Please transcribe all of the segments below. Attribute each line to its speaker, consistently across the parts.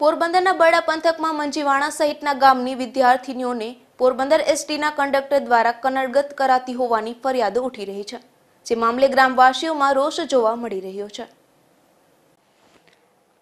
Speaker 1: પોરબંદરના બરડા પંથકમાં મંજીવાણા સહિતના ગામની વિદ્યાર્થીનીઓને પોરબંદર એસટીના કંડક્ટર દ્વારા કનડગત કરાતી હોવાની ફરિયાદો ઉઠી રહી છે, જે મામલે ગ્રામવાસીઓમાં રોષ જોવા મળી રહ્યો છે.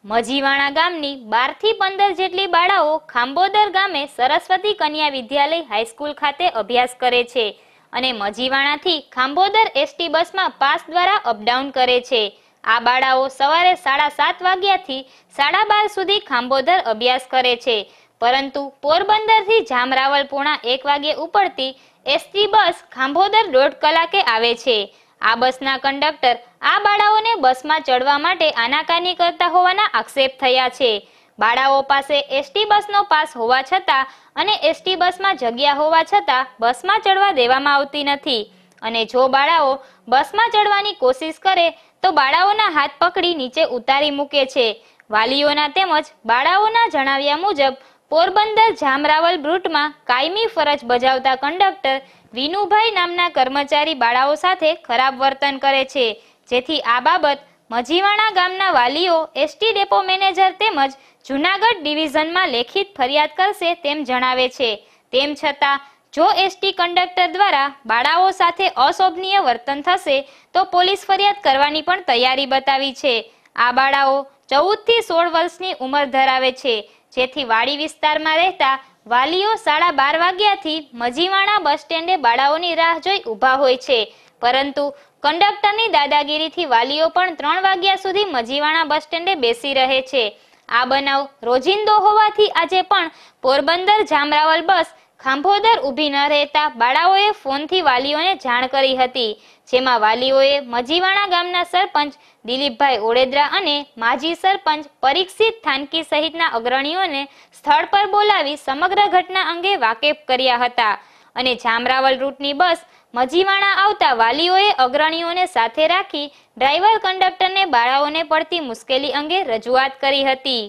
Speaker 2: મજીવાણા ગામની બારથી પંદર જેટલી બાળાઓ ખાંબોદર ગામે સરસ્વતી કન્યા વિદ્યાલય હાઈસ્કૂલ ખાતે અભ્યાસ કરે છે અને મજીવાણાથી ખાંબોદર એસટી બસમાં પાસ દ્વારા અપડાઉન કરે છે. આ બાળાઓ સવારે સાડા સાત વાગ્યાથી સાડા બાર સુધી ખાંભોધર અભ્યાસ કરે છે. પરંતુ પોરબંદરથી જામરાવલ પૂણા એક વાગે ઉપડતી એસટી બસ ખાંભોદર દોઢ કલાકે આવે છે. આ બસના કંડક્ટર આ બાળાઓને બસમાં ચડવા માટે આનાકાની કરતા હોવાના આક્ષેપ થયા છે. બાળાઓ પાસે એસટી બસનો પાસ હોવા છતાં અને એસટી બસમાં જગ્યા હોવા છતાં બસમાં ચડવા દેવામાં આવતી નથી. અને જો બાળાઓ બસમાં ચડવાની કોશિશ કરે તો બાળાઓના હાથ પકડી નીચે ઉતારી મૂકે છે. વાલીઓના તેમજ બાળાઓના જણાવ્યા મુજબ, પોરબંદર જામરાવલ બ્રુટમાં કાયમી ફરજ બજાવતા કંડક્ટર વિનુભાઈ નામના કર્મચારી બાળાઓ સાથે ખરાબ વર્તન કરે છે. જેથી આ બાબત મજીવાણા ગામના વાલીઓ, એસટી ડેપો મેનેજર તેમજ જુનાગઢ ડિવિઝનમાં લેખિત ફરિયાદ કરશે તેમ જણાવે છે. તેમ છતાં જો એસટી કંડક્ટર દ્વારા બાળાઓ સાથે અશોભનીય વર્તન થશે, તો પોલીસ ફરિયાદ કરવાની પણ તૈયારી બતાવી છે. આ બાળાઓ ચૌદથી સોળ વર્ષની ઉંમર ધરાવે છે, જેથી વાડી વિસ્તારમાં રહેતા વાલીઓ સાડા બાર વાગ્યાથી મજીવાણા બસ સ્ટેન્ડે બાળાઓની રાહ જોઈ ઊભા હોય છે. પરંતુ કંડક્ટરની દાદાગીરીથી વાલીઓ પણ ત્રણ વાગ્યા સુધી મજીવાણા બસ સ્ટેન્ડે બેસી રહે છે. આ બનાવ રોજિંદો હોવાથી આજે પણ પોરબંદર જામરાવલ બસ ખાંભોદર ઊભી ન રહેતા બાળાઓએ ફોનથી વાલીઓને જાણ કરી હતી, જેમાં વાલીઓએ મજીવાણા ગામના સરપંચ દિલીપભાઈ ઓડેદરા અને માજી સરપંચ પરીક્ષિત થાનકી સહિતના અગ્રણીઓને સ્થળ પર બોલાવી સમગ્ર ઘટના અંગે વાકેફ કર્યા હતા. અને જામરાવલ રૂટની બસ મજીવાણા આવતા વાલીઓએ અગ્રણીઓને સાથે રાખી ડ્રાઈવર કંડક્ટરને બાળાઓને પડતી મુશ્કેલી અંગે રજૂઆત કરી હતી.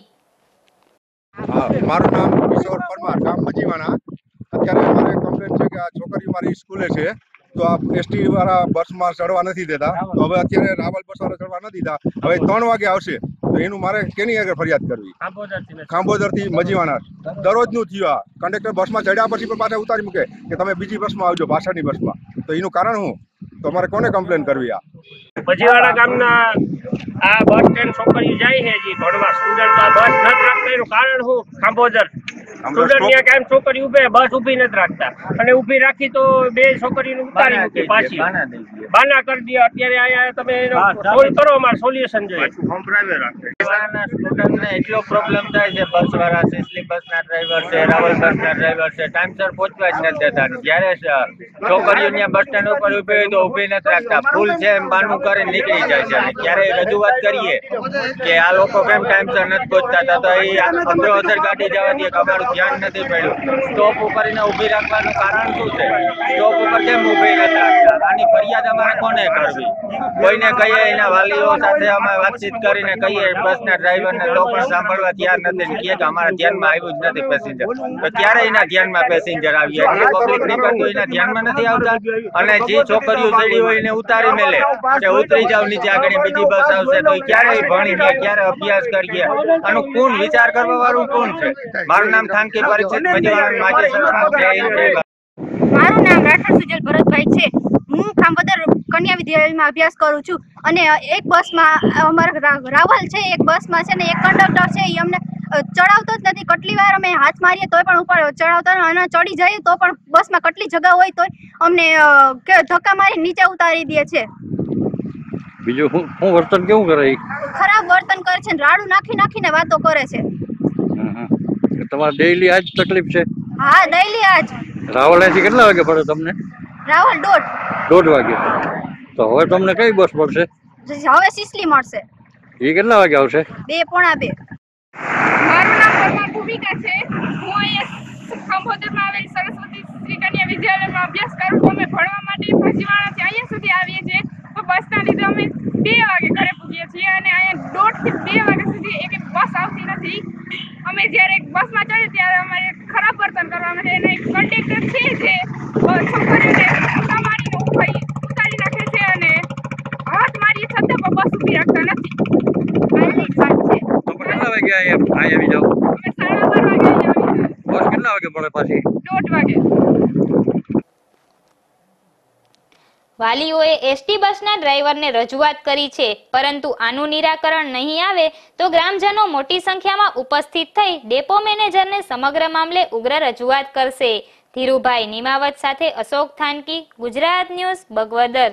Speaker 3: મારું નામ કિશોર પરમાર, ગામ મજીવાણા. અત્યારે અમારે કમ્પ્લેન છે કે આ છોકરીઓ મારી સ્કૂલે છે તો આ એસટી વાળા બસમાં ચડવા નથી દેતા. તો હવે અત્યારે રાવલ બસ વાળા ચડવા નથી દીધા હવે ત્રણ વાગે આવશે તો એનું મારે કેની આગળ ફરિયાદ કરવી? ખાંભોદરથી મજીવાણા દરરોજનું થયું આ. કંડક્ટર બસમાં ચડ્યા પછી પણ પાછા ઉતારી મૂકે કે તમે બીજી બસમાં આવજો પાછળની બસમાં તો એનું કારણ શું? તો અમારે કોને કમ્પ્લેન કરવી આ?
Speaker 4: મજીવાડા ગામના આ બસ સ્ટેન્ડ છોકરીઓ જાય છે જી ભણવા. સ્ટુડન્ટ બસ નથી રાખતા. એનું કારણ શું? ખાંભોદર. સ્ટુડન્ટ ત્યાં કાયમ છોકરી ઉભે બસ ઊભી નથી રાખતા. અને ઊભી રાખી તો બે છોકરીને ઉતારી મૂકી પાછી. બાના કરી દે અત્યારે આયા તમે સોલ્વ કરો અમારે સોલ્યુશન જોઈએ.
Speaker 5: સ્ટુડન્ટને એટલો પ્રોબ્લેમ થાય છે બસ વાળા સિસલી બસના ડ્રાઈવર છે રાવલ બસના ડ્રાઈવર છે ટાઈમસર પહોંચવા જ નથી દેતા. જ્યારે છોકરીઓ ત્યાં બસ સ્ટેન્ડ ઉપર ઊભી હોય તો ઊભી નથી રાખતા. ફૂલ છે એમ બાનું કરી નીકળી જાય છે. ક્યારે રજૂઆત કરીએ કે આ લોકો કેમ ટાઈમસર નથી પહોંચતા તો એ અધરો અધર ગાડી જવા દે અમારું ધ્યાન નથી પડ્યું. સ્ટોપ ઉપર એને ઊભી રાખવાનું કારણ શું છે? સ્ટોપ ઉપર કેમ ઊભી નથી આની ફરિયાદ અમારે કોને કરવી? કોઈને કહીએ એના વાલીઓ સાથે અમે વાતચીત કરીને કહીએ, બસના ડ્રાઈવરને તો પણ સાંભળવા તૈયાર નથી કહે કે અમારા ધ્યાનમાં આવ્યું જ નથી પેસેન્જર. તો ક્યારે એના ધ્યાનમાં પેસેન્જર આવીએ? એટલે પબ્લિક નીકળતું એના ધ્યાનમાં નથી આવતા? અને જે છોકરીઓ ચડી હોય એને ઉતારી મેલે કે ઉતરી જાવ, નીચે આગળ બીજી બસ આવશે, તો ક્યારે ભણી ગયા ક્યારે અભ્યાસ કરી ગયા આનું કોણ વિચાર કરવા વાળું કોણ છે? મારું નામ મજીવાળા માજી સરપંચ જય.
Speaker 6: મારું નામ રાઠોડ સુજલ ભરતભાઈ છે. હું ખાંભોદર કન્યા વિદ્યાલયમાં અભ્યાસ કરું છું અને એક બસમાં અમારા રાવલ છે એક બસમાં છે ને એક કંડક્ટર છે. એ અમને ચડાવતો જ નથી. કેટલી વાર અમે હાથ મારીએ તોય પણ ઉપર ચડાવતો અને ચડી જઈએ તો પણ બસમાં કેટલી જગા હોય તોય અમને ધક્કા મારી નીચે ઉતારી દે છે.
Speaker 7: બીજું શું વર્તન કેવું કરે?
Speaker 6: ખરાબ વર્તન કરે છે ને રાડું નાખી નાખીને વાતો કરે છે.
Speaker 7: તમારે ડેઈલી આજ તકલીફ છે?
Speaker 6: હા ડેઈલી આજ.
Speaker 7: રાવલાથી કેટલા વાગે પડે તમને?
Speaker 6: રાવલ દોઢ.
Speaker 7: દોઢ વાગે. તો હવે તમને કઈ બસ પડશે
Speaker 6: હવે સિસલી મળશે.
Speaker 7: એ કેટલા વાગે આવશે?
Speaker 6: બે પોણા બે.
Speaker 8: મારું નામ પરમાર ભૂમિકા છે. હું અહીંયા ખંભોદરમાં આવેલ સરસ્વતી શ્રી કન્યા વિદ્યાલયમાં અભ્યાસ કરું છું. અમે ભણવા માટે ભજીવાણાથી અહીંયા સુધી આવીએ છીએ તો બસના લીધે અમે બે વાગે ઘરે પૂગીએ છીએ અને અહીંયા દોઢથી બે વાગ્યા સુધી એક બસ આવતી નથી અમે જ્યારે બસમાં ચડીએ ત્યારે અમારે ખરાબ વર્તન કરવામાં છે અને કંડક્ટર છે જે અ, છોકરીઓને ધક્કા મારીને ઉપાડી ઉતારી નાખે છે અને હાથ મારીએ છતાં પણ બસ ઊભી રાખતા નથી હાલની જ વાત છે
Speaker 7: તો કેટલા વાગે અહીંયા આવી જાવ બસ કેટલા વાગે પડે પાછી?
Speaker 8: દોઢ વાગે.
Speaker 2: વાલીઓએ એસટી બસના ડ્રાઈવરને રજૂઆત કરી છે પરંતુ આનું નિરાકરણ નહીં આવે તો ગ્રામજનો મોટી સંખ્યામાં ઉપસ્થિત થઈ ડેપો મેનેજરને સમગ્ર મામલે ઉગ્ર રજૂઆત કરશે. ધીરુભાઈ નિમાવત સાથે અશોક થાનકી ગુજરાત ન્યૂઝ બગવદર.